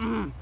음.